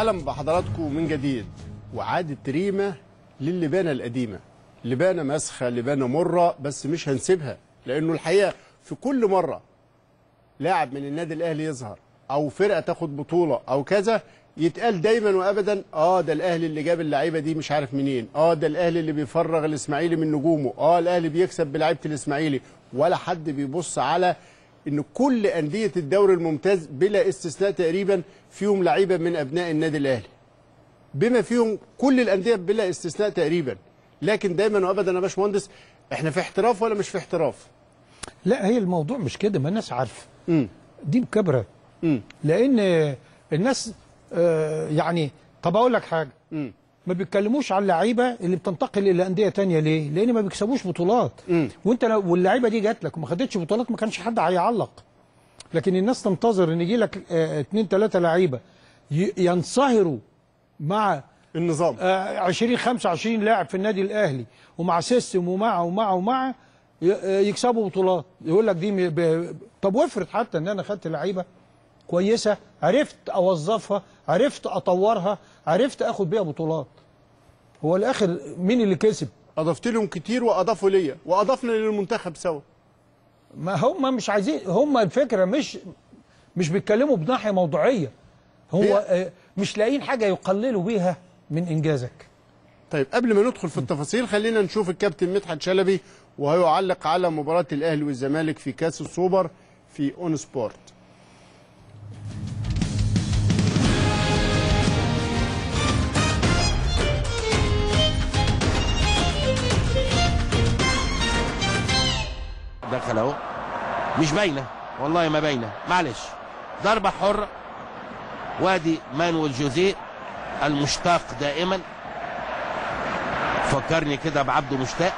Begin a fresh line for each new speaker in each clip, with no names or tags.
أهلا بحضراتكم من جديد. وعادت ريمه للبانه القديمة. لبانة مسخة لبانة مرة بس مش هنسيبها لأنه الحقيقة في كل مرة لاعب من النادي الأهلي يظهر أو فرقة تاخد بطولة أو كذا يتقال دايما وابدا آه ده الأهلي اللي جاب اللعيبة دي مش عارف منين آه ده الأهلي اللي بيفرغ الإسماعيلي من نجومه آه الأهلي بيكسب بلعيبة الإسماعيلي ولا حد بيبص على إن كل أندية الدوري الممتاز بلا استثناء تقريبا فيهم لعيبة من أبناء النادي الأهلي. بما فيهم كل الأندية بلا استثناء تقريبا. لكن دايما وابدا يا باشمهندس إحنا في احتراف ولا مش في احتراف؟
لا هي الموضوع مش كده ما الناس
عارفة.
دي مكبره
امم
لأن الناس آه، يعني طب أقول لك حاجة.
امم
ما بيتكلموش على اللعيبه اللي بتنتقل إلى أندية تانية ليه؟ لأن ما بيكسبوش بطولات
مم.
وأنت لو واللعيبة دي جات لك وما خدتش بطولات ما كانش حد هيعلق لكن الناس تنتظر إن يجي لك آه، اتنين تلاتة لعيبة ينصهروا مع
النظام
آه، 20 25 لاعب في النادي الأهلي ومع سيستم ومع ومع ومع آه، يكسبوا بطولات يقول لك دي م- ب- طب وافرض حتى إن أنا خدت لعيبة كويسة عرفت أوظفها عرفت أطورها عرفت آخد بيها بطولات. هو الآخر مين اللي كسب؟
أضفت لهم كتير وأضافوا ليا وأضفنا للمنتخب سوا.
ما هم مش عايزين هم الفكرة مش مش بيتكلموا بناحية موضوعية. هو آه، مش لاقيين حاجة يقللوا بيها من إنجازك.
طيب قبل ما ندخل في التفاصيل خلينا نشوف الكابتن مدحت شلبي وهيعلق على مباراة الأهلي والزمالك في كأس السوبر في أون سبورت.
دخل اهو مش باينة. والله ما باينة. معلش. ضربة حره وادي مانويل جوزيه المشتاق دائما. فكرني كده بعبده مشتاق.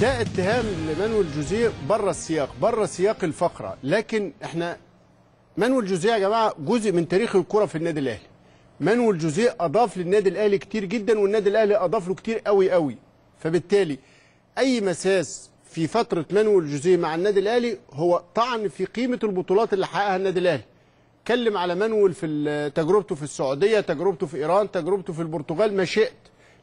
ده اتهام لمانويل جوزيه بره السياق بره سياق الفقرة. لكن إحنا مانويل جوزيه يا جماعة جزء من تاريخ الكرة في النادي الأهلي. مانويل جوزيه أضاف للنادي الأهلي كتير جدا والنادي الأهلي أضاف له كتير قوي قوي. فبالتالي أي مساس في فترة مانويل جوزيه مع النادي الأهلي هو طعن في قيمة البطولات اللي حققها النادي الأهلي. اتكلم على مانويل في تجربته في السعودية تجربته في إيران تجربته في البرتغال ما شئت.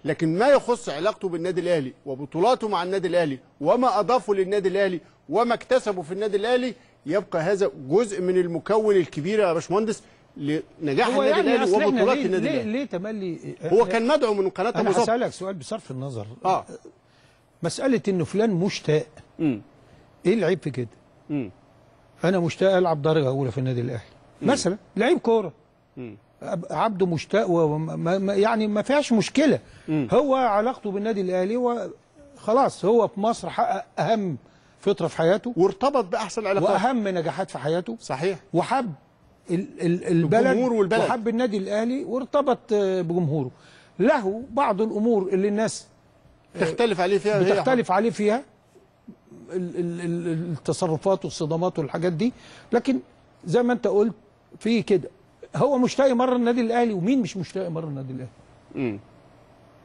لكن ما يخص علاقته بالنادي الأهلي وبطولاته مع النادي الأهلي وما أضافه للنادي الأهلي وما اكتسبه في النادي الأهلي يبقى هذا جزء من المكون الكبير يا باشمهندس لنجاح
هو
النادي
يعني إحنا
وبطولات
ليه,
النادي
ليه,
الأهلي.
ليه تملي
هو كان مدعو من قناة
أنا
أبو ظبي
هسألك سؤال بصرف النظر.
آه.
مسألة انه فلان مشتاق.
امم
إيه العيب في كده؟
امم
أنا مشتاق ألعب درجة أولى في النادي الأهلي. مثلا لعيب. أب- عبده مشتاق وما يعني ما فيهاش مشكلة.
مم.
هو علاقته بالنادي الأهلي وخلاص هو في مصر حقق أهم فترة في حياته.
وارتبط بأحسن علاقات.
وأهم نجاحات في حياته.
صحيح.
وحب ال ال البلد
والبلد.
وحب النادي الأهلي وارتبط آه، بجمهوره. له بعض الأمور اللي الناس
تختلف عليه فيها
بتختلف عليه فيها. ال- ال- ال- التصرفات والصدمات والحاجات دي. لكن زي ما انت قلت في كده. هو مشتاق مرة النادي الأهلي ومين مش مشتاق مرة النادي الأهلي؟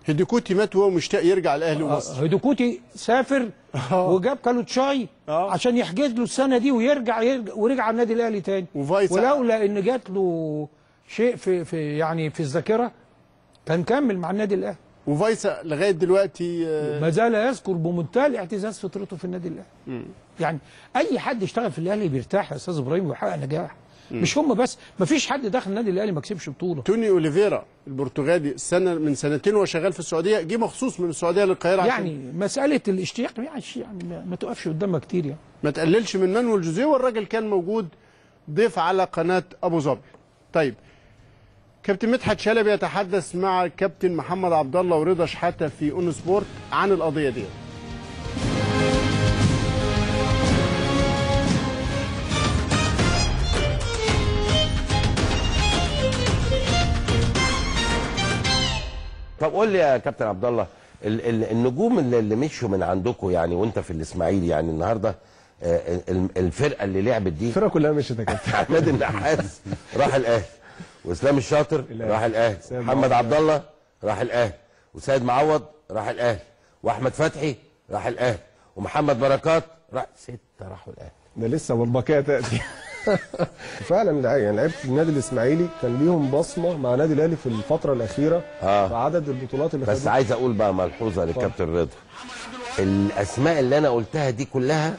مم. هيديكوتي مات وهو مشتاق يرجع الاهلي ومصر
آه، هيدوكوتي سافر وجاب كالوتشاي
آه.
عشان يحجز له السنة دي ويرجع, يرجع ورجع النادي الأهلي تاني ولولا إن جات له شيء في في يعني في الذاكرة كان كمل مع النادي الأهلي
وفايسا لغاية دلوقتي آه،
ما زال يذكر بمنتهى الاعتزاز فطرته في النادي الأهلي. يعني أي حد يشتغل في الأهلي بيرتاح يا أستاذ إبراهيم ويحقق نجاح. مش هم بس ما فيش حد داخل النادي الأهلي ما كسبش بطولة.
توني أوليفيرا البرتغالي السنة من سنتين وهو شغال في السعودية جه مخصوص من السعودية للقاهرة عشان
يعني مسألة الاشتياق يعني يعني ما- ما تقفش قدامها كتير يعني.
ما تقللش من مانويل جوزيه والراجل كان موجود ضيف على قناة أبو ظبي. طيب كابتن مدحت شلبي يتحدث مع كابتن محمد عبد الله ورضا شحاتة في أون سبورت عن القضية دي.
طب قول لي يا كابتن عبد الله ال- ال- النجوم اللي, اللي مشوا من عندكم يعني وانت في الإسماعيلي يعني النهارده آه، ال- الفرقة اللي لعبت دي؟
الفرقة كلها مشيت يا كابتن.
عماد النحاس راح الأهلي. واسلام الشاطر. راح
الأهلي.
محمد. عبد الله راح الأهلي. وسيد معوض راح الأهلي. وأحمد فتحي راح الأهلي. ومحمد بركات راح ستة راحوا الأهلي.
ده لسه والبقيه تأتي. فعلا لا يعني لعيبة النادي الإسماعيلي كان ليهم بصمة مع النادي الأهلي في الفترة الأخيرة
آه.
في عدد البطولات اللي
بس. عايز أقول بقى ملحوظة للكابتن رضا الأسماء اللي أنا قلتها دي كلها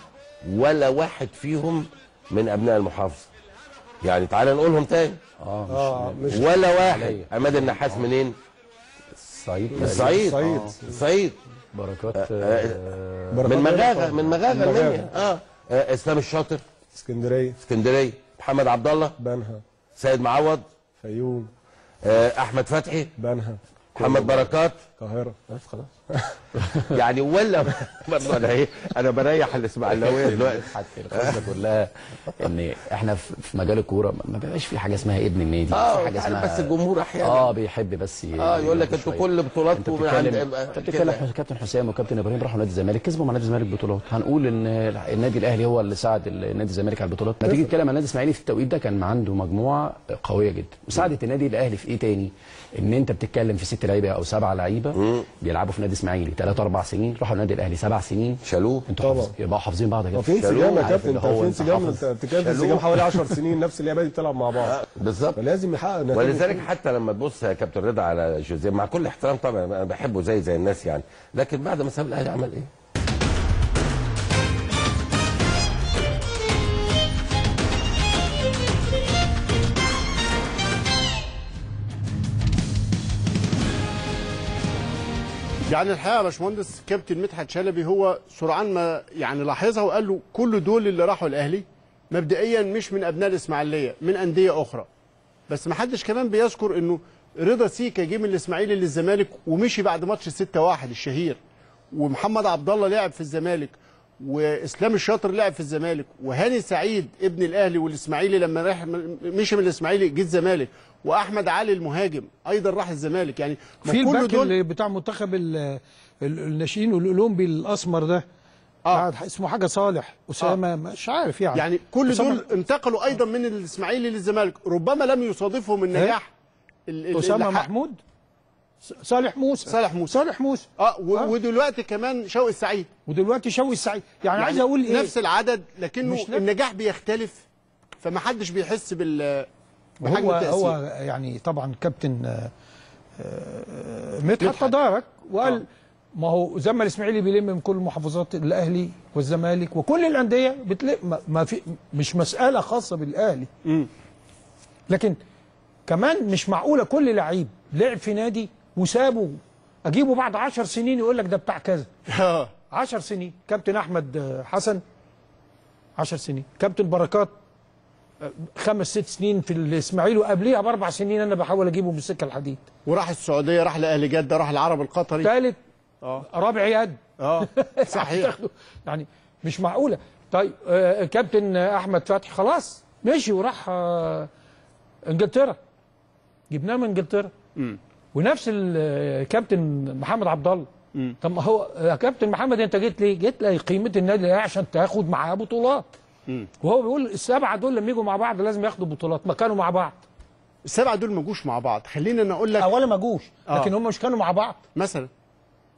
ولا واحد فيهم من أبناء المحافظة. يعني تعالى نقولهم تاني.
آه مش
ولا واحد. عماد النحاس منين؟
الصعيد.
من الصعيد.
الصعيد.
الصعيد.
بركات
آه،
آه،
بركات
من مغاغة
طبعاً.
من مغاغة
من مغاغة.
المنيا آه. آه، إسلام الشاطر.
اسكندرية.
اسكندرية. محمد عبد الله
بنها.
سيد معوض.
فيوم.
آه، أحمد فتحي.
بنها.
محمد بركات.
القاهرة.
بس خلاص. يعني ولا برضه أنا إيه أنا بريح الاسماعيلاويه دلوقتي.
حتى القصة كلها. إن إحنا في مجال الكورة ما بيبقاش في حاجة اسمها ابن النادي آه
حاجة
اسمها
بس الجمهور أحيانا.
آه بيحب بس
آه يقول لك
أنتوا.
كل بطولاتكم أنت
بتتكلم أنت بتتكلم
كده.
كابتن حسام وكابتن إبراهيم راحوا نادي الزمالك كسبوا مع نادي الزمالك بطولات. هنقول إن النادي الأهلي هو اللي ساعد نادي الزمالك على البطولات. لما تيجي تتكلم عن النادي الاسماعيلي في التوقيت ده كان عنده مجموعة قوية جدا. مساعدة النادي الأهلي في إيه تاني؟ إن أنت بتتكلم في ست لعيبة أو سبعه لعيبة بيلعبوا في نادي إسماعيلي ثلاث أربع سنين راحوا النادي الأهلي سبع سنين.
شالوه.
أنتوا
طبعا.
حافظ- يبقوا حافظين بعض
وفي
كابتن
انسجام يا كابتن انت
هو
في
انت
انسجام
حافظ.
أنت بتتكلم. انسجام حوالي 10 سنين نفس اللعيبه دي بتلعب مع بعض.
بالظبط.
فلازم يحقق نتائج.
ولذلك حتى لما تبص يا كابتن رضا على جوزيه مع كل احترام طبعا أنا بحبه زي زي الناس يعني. لكن بعد ما ساب الأهلي عمل إيه؟
يعني الحقيقة يا باشمهندس كابتن مدحت شلبي هو سرعان ما يعني لاحظها وقال له كل دول اللي راحوا الأهلي مبدئيا مش من أبناء الإسماعيلية من أندية أخرى. بس ما حدش كمان بيذكر إنه رضا سيكا جه من الإسماعيلي للزمالك ومشي بعد ماتش 6-1 الشهير ومحمد عبد الله لعب في الزمالك وإسلام الشاطر لعب في الزمالك وهاني سعيد ابن الأهلي والإسماعيلي لما راح مشي من الإسماعيلي جه الزمالك وأحمد علي المهاجم أيضا راح الزمالك. يعني
في
كل
الباك
دول
اللي بتاع منتخب ال- ال- الناشئين والأولمبي الأسمر ده.
آه.
آه. اسمه حاجة صالح أسامة مش عارف يعني.
يعني كل
أسامة-
دول انتقلوا أيضا من الإسماعيلي للزمالك. ربما لم يصادفهم النجاح ال- ال- أسامة
محمود؟ صالح موسى.
صالح موسى.
صالح موسى.
آه
آه.
ودلوقتي كمان شوقي السعيد.
ودلوقتي شوقي السعيد. يعني, يعني عايز أقول إيه؟
نفس العدد لكنه
نفس-
النجاح بيختلف فما حدش بيحس بال بحجم
هو
التأثير.
هو يعني طبعا كابتن آه، آه، مدحت تدارك وقال ما هو زي ما الاسماعيلي بيلم من كل محافظات الأهلي والزمالك وكل الأندية بتلم ما- ما في مش مسألة خاصة بالأهلي. لكن كمان مش معقولة كل لعيب لعب في نادي وسابه. أجيبه بعد عشر سنين يقول لك ده بتاع كذا.
آه.
عشر سنين. كابتن أحمد آه، حسن عشر سنين. كابتن بركات آه، خمس ست سنين في الإسماعيلي وقبليها بأربع سنين أنا بحاول أجيبه من السكه الحديد.
وراح السعودية راح لأهلي جدة راح العرب القطري.
ثالث
آه.
رابع يد
آه. صحيح.
يعني مش معقولة. طيب آه، كابتن أحمد فتحي خلاص. مشي وراح آه، إنجلترا. جبناه من إنجلترا. ونفس الكابتن محمد عبد الله طب ما هو يا كابتن محمد انت جيت ليه؟ جيت لي قيمة النادي الأهلي عشان تاخد معاه بطولات. وهو بيقول السبعة دول لما يجوا مع بعض لازم ياخدوا بطولات. ما كانوا مع بعض.
السبعة دول ما جوش مع بعض. خلينا أنا أقول لك
اولا ما جوش.
آه.
لكن هم مش كانوا مع بعض.
مثلا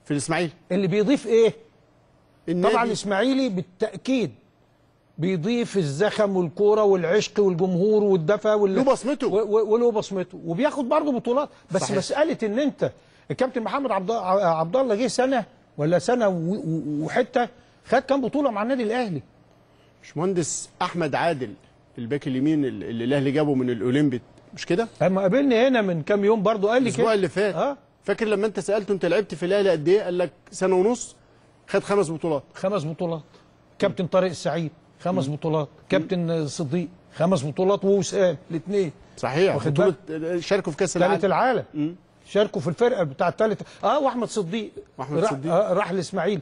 في الإسماعيلي.
اللي بيضيف إيه؟
النادي
طبعا الإسماعيلي بالتأكيد بيضيف الزخم والكورة والعشق والجمهور والدفى وال...
له بصمته.
وله بصمته. وبياخد برضه بطولات. بس
صحيح.
مسألة إن أنت الكابتن محمد عبد عبد الله جه سنة ولا سنة و- وحتة خد كام بطولة مع النادي الأهلي.
باشمهندس أحمد عادل الباك اليمين اللي الأهلي جابه من الاولمبي مش كده؟
أما قابلني هنا من كام يوم برضه قال لي
الأسبوع
كده
اللي فات.
آه.
فاكر لما أنت سألته أنت لعبت في الأهلي قد إيه؟ قال لك سنة ونص خد خمس بطولات.
خمس بطولات. كابتن طارق السعيد خمس بطولات. كابتن صديق خمس بطولات ووسام الاثنين.
صحيح. بطولة شاركوا في كأس
ثالث
العالم.
العالم. شاركوا في الفرقة بتاع الثالث آه وأحمد صديق.
وأحمد
راح
صديق.
آه راح الإسماعيلي.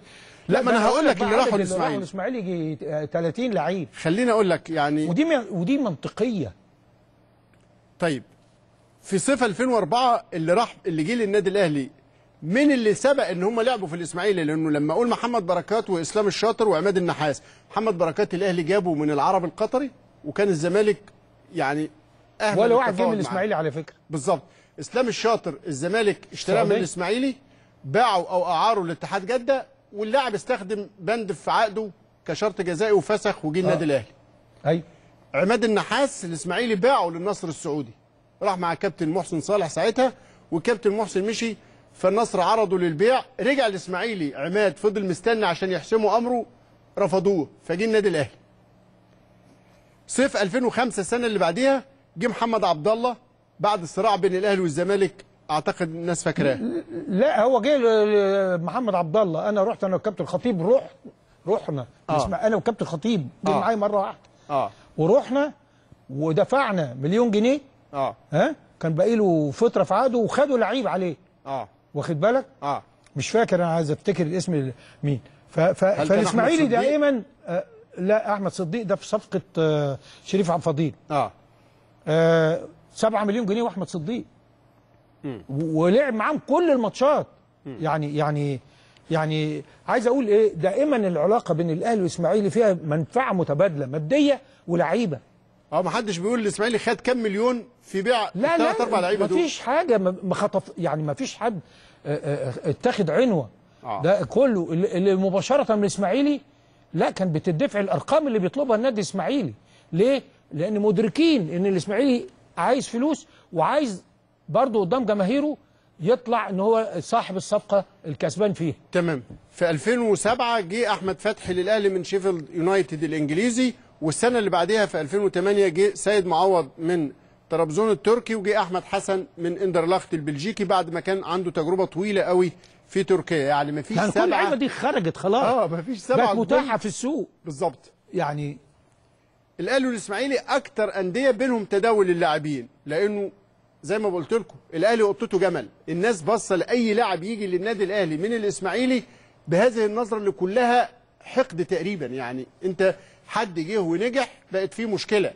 لا، ما أنا هقول لك اللي راحوا
عدد
الإسماعيلي.
الإسماعيلي يجي آه، 30 لعيب.
خليني أقول لك يعني
ودي ودي منطقية.
طيب في صيف 2004 اللي راح اللي جه للنادي الأهلي من اللي سبق إن هم لعبوا في الإسماعيلي لأنه لما أقول محمد بركات وإسلام الشاطر وعماد النحاس محمد بركات الأهلي جابه من العرب القطري وكان الزمالك يعني أهمل
ولا واحد جه من. الإسماعيلي على فكرة.
بالظبط. إسلام الشاطر الزمالك اشتراه من. الإسماعيلي باعوا أو اعاروا لاتحاد جدة واللاعب استخدم بند في عقده كشرط جزائي وفسخ وجه النادي الأهلي.
أيوه
عماد النحاس الإسماعيلي باعه للنصر السعودي. راح مع كابتن محسن صالح ساعتها والكابتن محسن مشي فالنصر عرضه للبيع. رجع الإسماعيلي عماد فضل مستني عشان يحسموا أمره. رفضوه فجه النادي الأهلي. صيف 2005 السنة اللي بعديها جه محمد عبد الله بعد الصراع بين الأهلي والزمالك. أعتقد الناس فاكراه.
لا هو جه محمد عبد الله. أنا رحت أنا وكابتن الخطيب رحت رحنا
آه.
اسمع أنا وكابتن الخطيب جه
آه.
معايا مرة واحدة.
آه.
ورحنا ودفعنا مليون جنيه.
آه.
ها؟ كان باقي له فترة في عقده وخدوا لعيب عليه.
آه.
واخد بالك؟
آه.
مش فاكر أنا عايز أفتكر الاسم ال- مين.
فالإسماعيلي؟
دائما آه لا أحمد صديق ده في صفقة آه شريف عبد الفضيل.
آه.
آه 7 مليون جنيه وأحمد صديق. ولعب معاهم كل الماتشات. يعني يعني يعني عايز أقول إيه؟ دائما العلاقة بين الأهلي والاسماعيلي فيها منفعة متبادلة مادية ولعيبة.
آه ما حدش بيقول الإسماعيلي خد كام مليون في بيع
لا
الثلاث أربع
لا
لعيبة دول.
مفيش حاجة ما خطف يعني مفيش حد آه، آه، اتاخد عنوة.
آه.
ده كله اللي مباشرة من الإسماعيلي لا كان بتدفع الأرقام اللي بيطلبها النادي الإسماعيلي. ليه؟ لأن مدركين إن الإسماعيلي عايز فلوس وعايز برضه قدام جماهيره يطلع إن هو صاحب الصفقة الكسبان فيها.
تمام. في 2007 جه أحمد فتحي للأهلي من شيفيلد يونايتد الإنجليزي والسنة اللي بعديها في 2008 جه سيد معوض من طرابزون التركي وجه أحمد حسن من إندرلاخت البلجيكي بعد ما كان عنده تجربة طويلة قوي في تركيا. يعني ما فيش
يعني كل اللعيبة
سبعه
دي خرجت خلاص.
آه ما فيش سبعة
بقت
متاحة.
في السوق.
بالظبط.
يعني
الأهلي والإسماعيلي أكتر أندية بينهم تداول اللاعبين لأنه زي ما قلت لكم الأهلي قطته جمل. الناس باصة لأي لاعب يجي للنادي الأهلي من الإسماعيلي بهذه النظرة اللي كلها حقد تقريبا. يعني أنت حد جه ونجح بقت فيه مشكلة.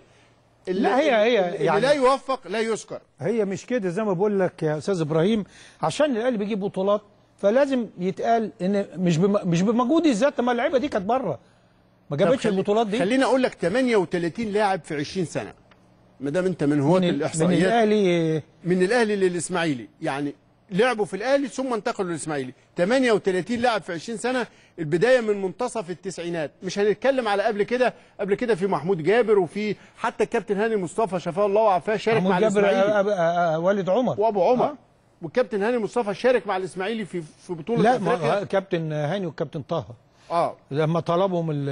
اللي
لا، هي- هي
اللي
يعني-
لا يوفق لا يذكر.
هي مش كده زي ما بقول لك يا أستاذ إبراهيم عشان الاهلي بيجيب بطولات فلازم يتقال إن مش بم... مش بمجهود الذات ما اللعيبة دي كانت بره. ما جابتش
خلي-
البطولات دي.
خليني أقول لك 38 لاعب في 20 سنة. ما دام أنت من هواة
من, ال... من
الإحصائيات.
الأهلي.
من الأهلي للإسماعيلي. يعني لعبوا في الأهلي ثم انتقلوا للإسماعيلي. 38 لاعب في 20 سنة البداية من منتصف التسعينات. مش هنتكلم على قبل كده قبل كده في محمود جابر وفي حتى الكابتن هاني مصطفى شفاه الله وعافاه شارك مع
محمود جابر
الإسماعيلي.
آه، آه، آه، والد عمر.
وأبو عمر. والكابتن هاني مصطفى شارك مع الإسماعيلي في في بطولة
لا ما كابتن هاني وكابتن طه.
آه.
لما طلبهم ال-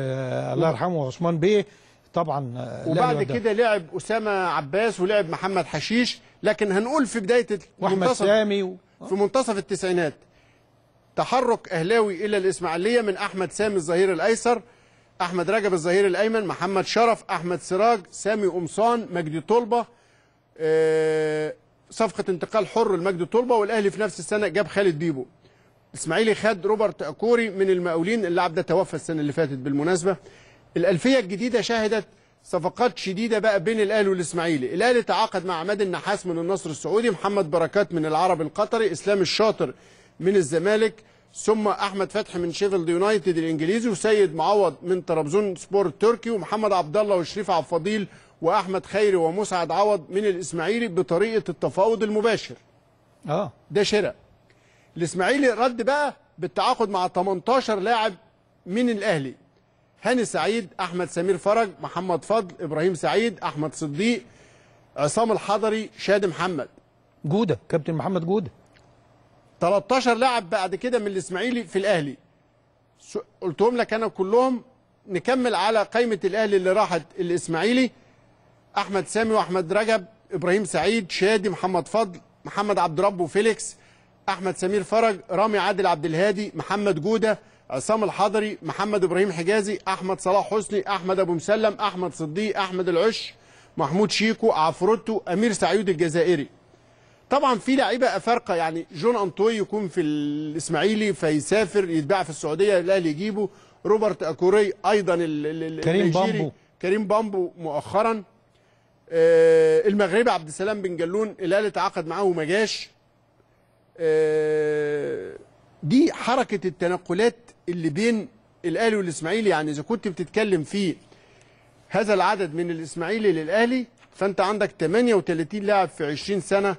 الله يرحمه عثمان بيه طبعا آه،
وبعد. كده لعب أسامة عباس ولعب محمد حشيش لكن هنقول في
بداية
منتصف-
سامي و...
في منتصف التسعينات تحرك أهلاوي إلى الإسماعيلية من أحمد سامي الظهير الأيسر أحمد رجب الظهير الأيمن محمد شرف أحمد سراج سامي قمصان مجدي طلبة آه، صفقة انتقال حر لمجدي طلبة والأهلي في نفس السنة جاب خالد بيبو. الاسماعيلي خد روبرت أكوري من المقاولين اللاعب ده توفى السنة اللي فاتت بالمناسبة. الألفية الجديدة شهدت صفقات شديدة بقى بين الأهلي والإسماعيلي. الأهلي تعاقد مع عماد النحاس من النصر السعودي محمد بركات من العرب القطري إسلام الشاطر من الزمالك ثم أحمد فتحي من شيفيلد يونايتد الإنجليزي وسيد معوض من طرابزون سبور التركي ومحمد عبد الله وشريف عبد الفضيل وأحمد خيري ومسعد عوض من الإسماعيلي بطريقة التفاوض المباشر.
آه.
ده شراء. الإسماعيلي رد بقى بالتعاقد مع 18 لاعب من الأهلي. هاني سعيد أحمد سمير فرج محمد فضل إبراهيم سعيد أحمد صديق عصام الحضري شادي محمد.
جودة. كابتن محمد جودة.
13 لاعب بعد كده من الإسماعيلي في الأهلي. قلتهم لك أنا كلهم نكمل على قائمه الأهلي اللي راحت الإسماعيلي. أحمد سامي وأحمد رجب إبراهيم سعيد شادي محمد فضل محمد عبد رب وفيليكس أحمد سمير فرج رامي عادل عبد الهادي محمد جودة عصام الحضري محمد إبراهيم حجازي أحمد صلاح حسني أحمد أبو مسلم أحمد صديق أحمد العش محمود شيكو عفروتو أمير سعيد الجزائري طبعا في لعيبة أفارقة يعني جون أنطوي يكون في الإسماعيلي فيسافر يتباع في السعودية الأهلي يجيبه روبرت أكوري أيضا ال- ال- ال-
كريم. بامبو.
كريم بامبو مؤخرا آه المغربي عبد السلام بن جلون الأهلي تعاقد معاه وما جاش آه دي حركة التنقلات اللي بين الأهلي والإسماعيلي يعني إذا كنت بتتكلم في هذا العدد من الإسماعيلي للأهلي فأنت عندك 38 لاعب في 20 سنة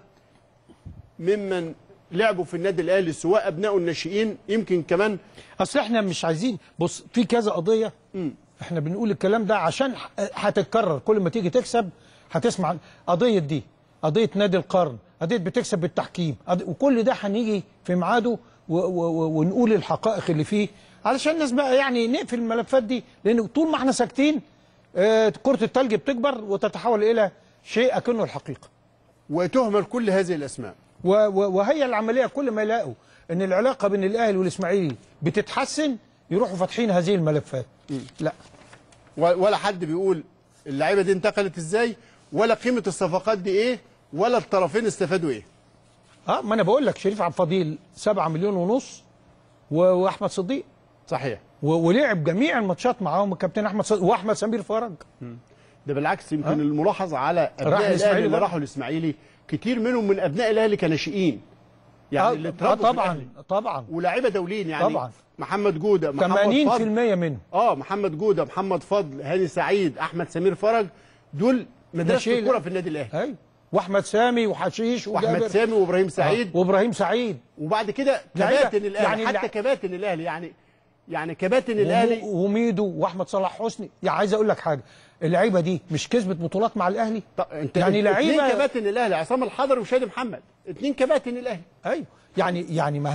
ممن لعبوا في النادي الأهلي سواء ابنائه الناشئين يمكن كمان
أصل إحنا مش عايزين بص في كذا قضية. إحنا بنقول الكلام ده عشان هتتكرر. كل ما تيجي تكسب هتسمع قضية دي قضية نادي القرن قضية بتكسب بالتحكيم وكل ده هنيجي في ميعاده ونقول الحقائق اللي فيه علشان الناس بقى يعني نقفل الملفات دي. لأن طول ما إحنا ساكتين آه، كرة التلج بتكبر وتتحول إلى شيء أكنه الحقيقة.
وتهمل كل هذه
الأسماء. وهي العملية كل ما يلاقوا إن العلاقة بين الأهلي والإسماعيلي بتتحسن يروحوا فاتحين هذه الملفات. لا.
و- ولا حد بيقول اللعيبة دي انتقلت إزاي ولا قيمة الصفقات دي إيه ولا الطرفين استفادوا إيه.
آه ما أنا بقول لك شريف عبد الفضيل 7 مليون ونص وأحمد صديق.
صحيح.
ولعب جميع الماتشات معاهم الكابتن أحمد صديق وأحمد سمير فرج.
ده بالعكس يمكن الملاحظ على
أبناء
الأهلي اللي. راحوا الإسماعيلي كتير منهم من أبناء الأهلي كناشئين. يعني اللي
آه
اتربوا في
طبعا. طبعا.
ولاعيبة دوليين يعني
طبعا.
محمد جودة محمد
80%
فضل
منهم.
آه محمد جودة محمد فضل هاني سعيد أحمد سمير فرج دول
مدرسة.
الكوره في النادي الأهلي.
أيوه. واحمد سامي وحشيش
واحمد سامي وإبراهيم سعيد.
آه. وإبراهيم سعيد.
وبعد كده كباتن الأهلي
يعني
حتى كباتن الأهلي يعني يعني كباتن
الأهلي. وميدو وأحمد صلاح حسني. يعني عايز أقول لك حاجة. اللعيبة دي مش كسبت بطولات مع الأهلي.
طب انت
يعني لعيبه
كباتن الأهلي عصام الحضري وشادي محمد. اتنين كباتن الأهلي.
أيوه. يعني يعني ما